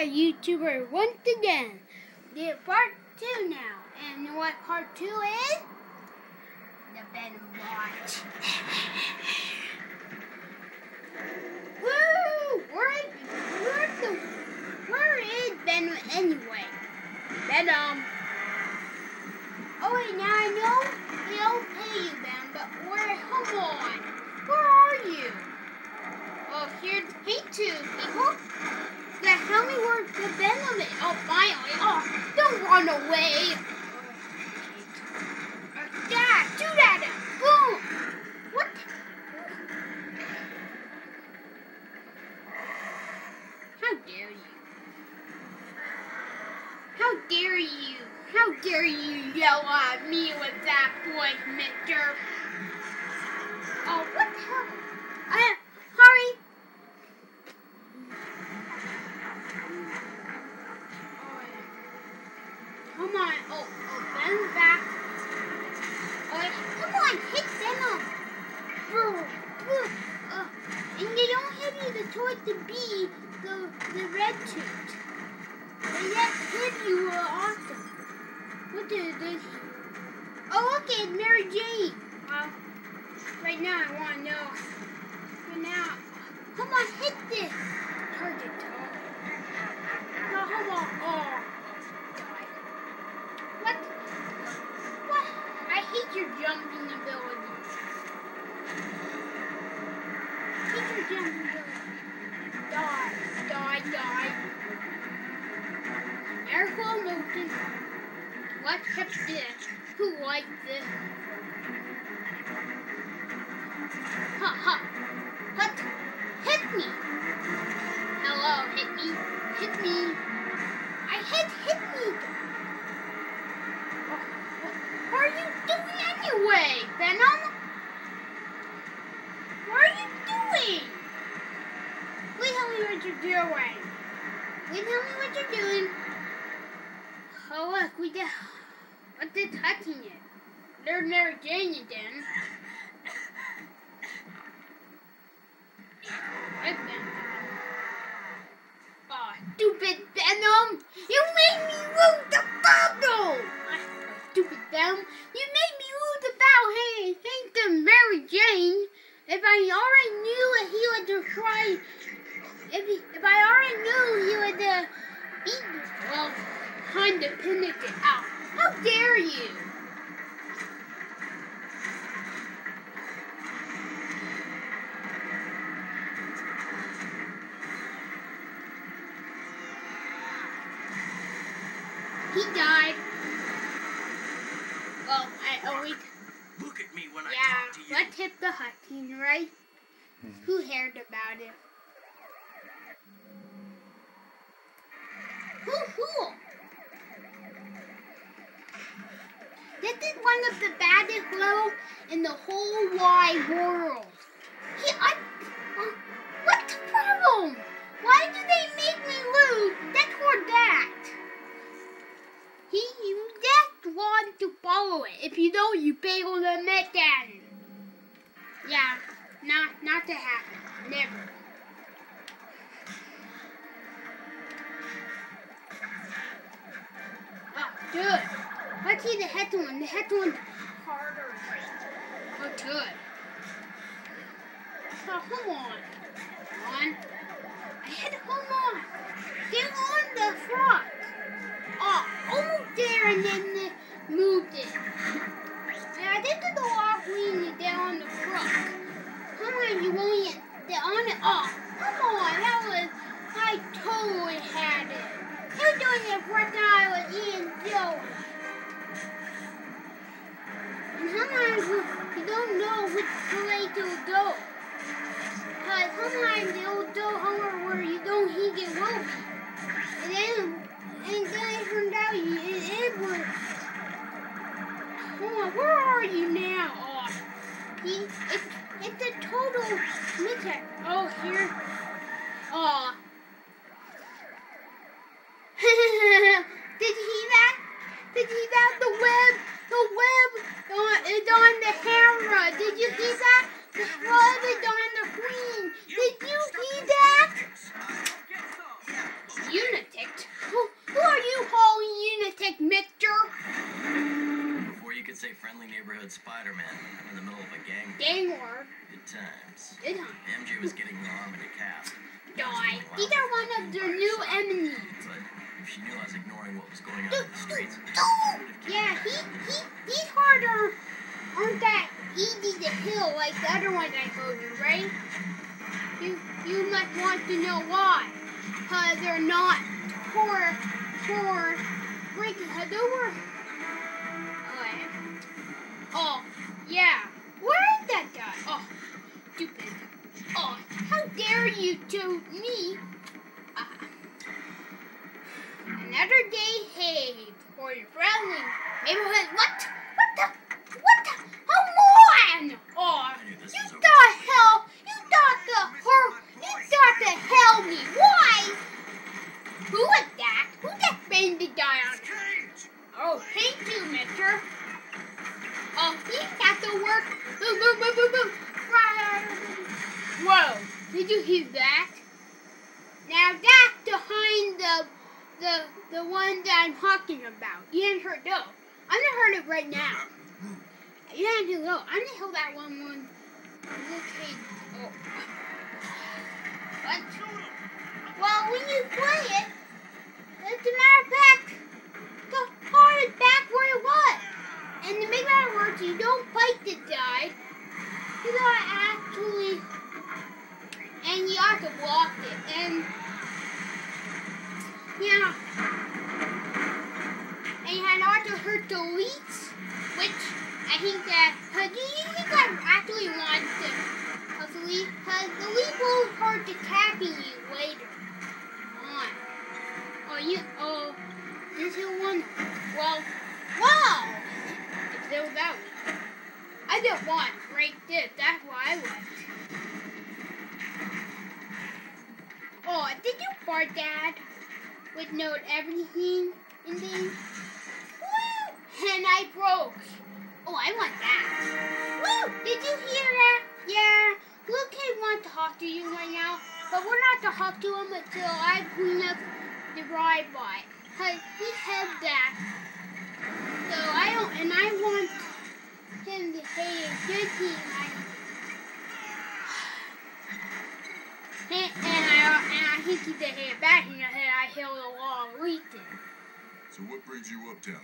Bad YouTuber once again. Did part two now. And what part two is? The Venom Watch. Woo! Where where's the, where is Venom anyway? Venom. Um, oh wait, now I know they don't pay you, Ben, but where, come on. Where are you? Oh, here, hey two people. Yeah, tell me where the venom. Oh, finally. Oh, don't run away. Dad, do that. Boom. What? How dare you? How dare you? How dare you yell at me with that voice, mister? Oh, what the hell? Come on. Oh, oh, Ben's back. Oh, come on, hit Venom. Boo, boo. Uh, and they don't have you the toy to be the, the red tooth. They yet hit you uh, awesome. What is this? Oh, look, it's Mary Jane. Well, right now I want to know. Right now, come on, hit this. Target top. No, come on. Oh. Let's hit this. Who likes this? Ha ha. What? Hit me. Hello, hit me. Hit me. I hit hit me. What are you doing anyway, Venom? What are you doing? Please tell me what you're doing. Please tell me what you're doing. Oh look, we did. What's it touching it? Mary Jane again. Right then. Oh, stupid Venom! You made me lose the battle! Stupid Venom! You made me lose the battle! Hey, thanks to Mary Jane. If I already knew that he would try, if he, if I already knew he would uh, eat, well, kind of it out. How dare you! He died. Well, I always, Look at me when I talk to you. let's hit the hunting, right? Mm-hmm. Who cared about it? Who, who? This is one of the baddest little in the whole wide world. He, I, uh, what's the problem? Why do they make me lose that or that? He, you just want to follow it. If you don't, you fail the mission. Yeah, not, not to happen. Never. Oh, good. See the head one. The head one's harder. Oh, good. Oh, come on. Come on. I had to come on. Get on the front. Oh, almost there and then they moved it. Yeah, this is the we need down on the front. Come on, you won't get get on it. Oh, come on. That was, I totally had it. You're doing it what I was Ian doing. Sometimes you don't know which way to go. Because sometimes they'll go somewhere where you don't think it will be. And then, and then it turns out you, it is where. Hold on, where are you now? Oh, he, it, it's a total mishap. Oh, here. Oh. Did you hear that? Did you hear that? The web, the web uh, is on the camera. Did you see that? The web is on the screen. Did you see that? Times. Good time. MJ was getting her arm in a cast. Die. These are one of their new enemies. But if she knew I was ignoring what was going on in the streets, Yeah, he, he, these harder aren't that easy to kill like the other ones I told you, right? You, you must want to know why. Cause they're not for, for breaking, they were, oh, oh, yeah. Where is that guy? Oh, stupid. Oh, how dare you to me? Uh, another day hey for your friendly neighborhood. What? The the one that I'm talking about. You haven't though. I'm gonna heard it right now. You haven't though. I'm gonna hear that one one. Okay. Oh. Well, when you play it, as a matter of fact, the heart is back where it was. And to make matter worse, you don't fight the guy. You gotta actually, and you have to block it. And yeah, and you had also hurt the elites, which I think that think I actually want to, elite, cause the elite will to attacking you later on. Oh, you, oh, this is one. Well, wow. If there was that one. I did one right there. That's why I went. Oh, did you fart, Dad? With note everything in? Woo! And I broke. Oh, I want that. Woo! Did you hear that? Yeah. Luke Cage wants to talk to you right now, but we're not to talk to him until I clean up the drive-by. Cause he had that. So I don't, and I want him to say a good team. So what brings you uptown?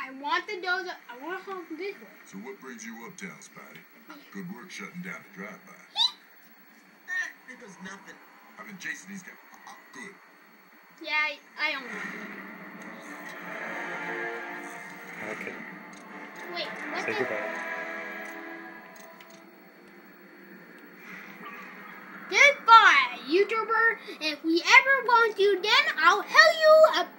I want the know that I want to hold this way. So what brings you uptown, Spidey? Good work shutting down the drive-by. Eh, it was nothing. I've been chasing these guys. Good. Yeah, I, I don't want. Okay. Wait, what Say the? goodbye. Goodbye, YouTuber. If we ever want you, then I'll tell you about